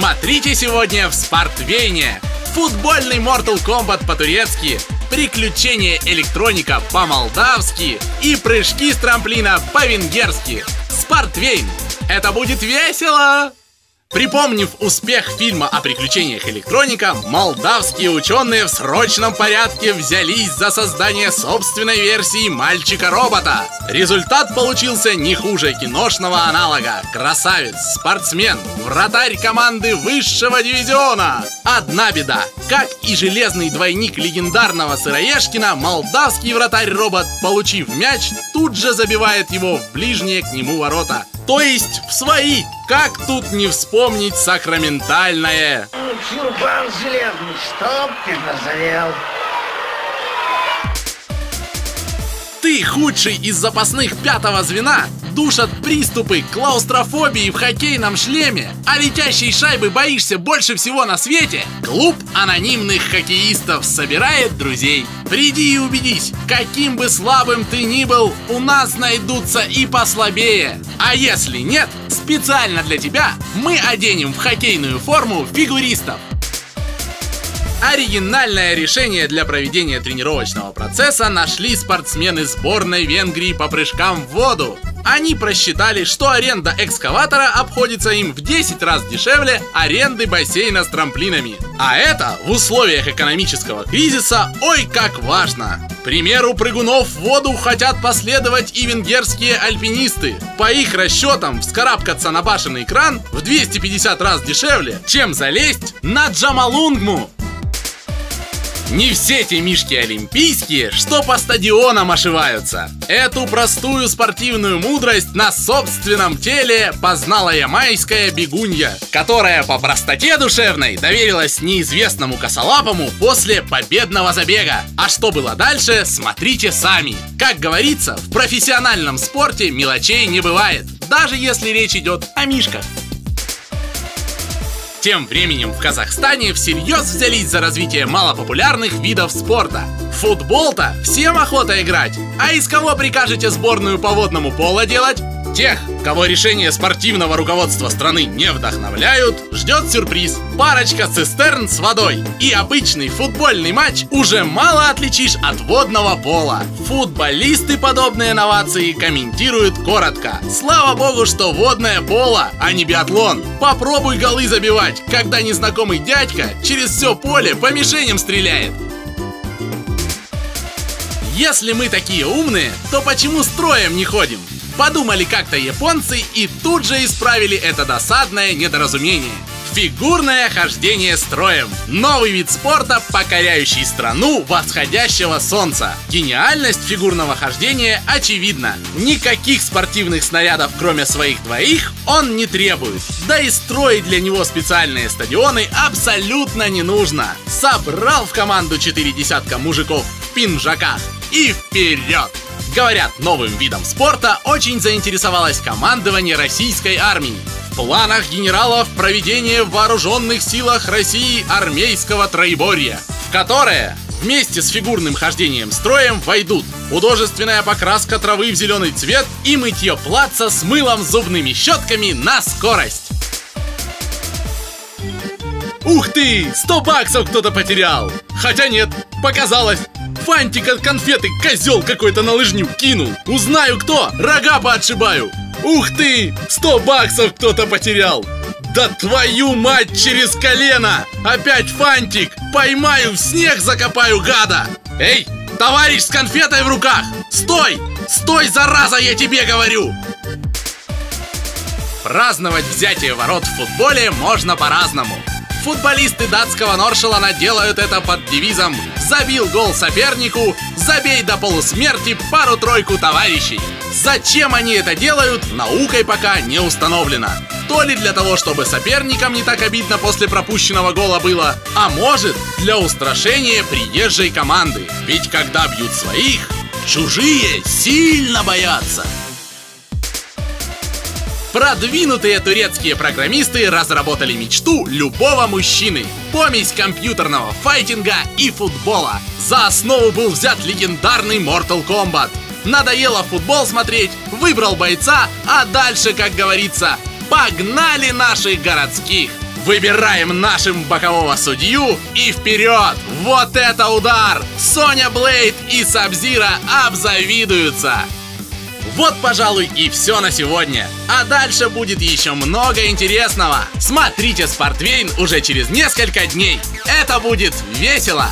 Смотрите сегодня в Спартвене. Футбольный Mortal Kombat по-турецки, приключения электроника по-молдавски и прыжки с трамплина по-венгерски. Спартвейн. Это будет весело! Припомнив успех фильма о приключениях электроника, молдавские ученые в срочном порядке взялись за создание собственной версии мальчика-робота. Результат получился не хуже киношного аналога. Красавец, спортсмен, вратарь команды высшего дивизиона. Одна беда. Как и железный двойник легендарного Сыроежкина, молдавский вратарь-робот, получив мяч, тут же забивает его в ближние к нему ворота. То есть в свои. Как тут не вспомнить сакраментальное? Чурбан железный, чтоб ты назрел. Ты худший из запасных пятого звена душат приступы клаустрофобии в хоккейном шлеме, а летящей шайбы боишься больше всего на свете, клуб анонимных хоккеистов собирает друзей. Приди и убедись, каким бы слабым ты ни был, у нас найдутся и послабее. А если нет, специально для тебя мы оденем в хоккейную форму фигуристов. Оригинальное решение для проведения тренировочного процесса нашли спортсмены сборной Венгрии по прыжкам в воду. Они просчитали, что аренда экскаватора обходится им в 10 раз дешевле аренды бассейна с трамплинами. А это в условиях экономического кризиса ой как важно. Примеру прыгунов в воду хотят последовать и венгерские альпинисты. По их расчетам, вскарабкаться на башенный кран в 250 раз дешевле, чем залезть на Джамалунгму. Не все те мишки олимпийские, что по стадионам ошиваются. Эту простую спортивную мудрость на собственном теле познала ямайская бегунья, которая по простоте душевной доверилась неизвестному косолапому после победного забега. А что было дальше, смотрите сами. Как говорится, в профессиональном спорте мелочей не бывает, даже если речь идет о мишках. Тем временем в Казахстане всерьез взялись за развитие малопопулярных видов спорта. Футбол-то всем охота играть. А из кого прикажете сборную по водному пола делать? Тех, кого решения спортивного руководства страны не вдохновляют, ждет сюрприз. Парочка цистерн с водой. И обычный футбольный матч уже мало отличишь от водного пола. Футболисты подобные новации комментируют коротко. Слава богу, что водное поло, а не биатлон. Попробуй голы забивать, когда незнакомый дядька через все поле по мишеням стреляет. Если мы такие умные, то почему строем не ходим? Подумали как-то японцы и тут же исправили это досадное недоразумение. Фигурное хождение строем. Новый вид спорта, покоряющий страну восходящего солнца. Гениальность фигурного хождения очевидна. Никаких спортивных снарядов, кроме своих двоих, он не требует. Да и строить для него специальные стадионы абсолютно не нужно. Собрал в команду четыре десятка мужиков в пинжаках и вперед! Говорят, новым видом спорта очень заинтересовалось командование российской армии. В планах генералов проведение в вооруженных силах России армейского троеборья, в которое вместе с фигурным хождением строем войдут художественная покраска травы в зеленый цвет и мытье плаца с мылом зубными щетками на скорость. Ух ты! 100 баксов кто-то потерял! Хотя нет, показалось. Фантик от конфеты козел какой-то на лыжню кинул. Узнаю кто, рога поотшибаю. Ух ты, 100 баксов кто-то потерял. Да твою мать через колено! Опять фантик! Поймаю, в снег закопаю гада! Эй, товарищ с конфетой в руках! Стой! Стой, зараза, я тебе говорю! Праздновать взятие ворот в футболе можно по-разному. Футболисты датского Норшелана делают это под девизом «Забил гол сопернику, забей до полусмерти пару-тройку товарищей». Зачем они это делают, наукой пока не установлено. То ли для того, чтобы соперникам не так обидно после пропущенного гола было, а может, для устрашения приезжей команды. Ведь когда бьют своих, чужие сильно боятся. Продвинутые турецкие программисты разработали мечту любого мужчины. Помесь компьютерного файтинга и футбола. За основу был взят легендарный Mortal Kombat. Надоело футбол смотреть, выбрал бойца, а дальше, как говорится, погнали наших городских. Выбираем нашим бокового судью и вперед! Вот это удар! Соня Блейд и Сабзира обзавидуются! Вот, пожалуй, и все на сегодня. А дальше будет еще много интересного. Смотрите Спортвейн уже через несколько дней. Это будет весело!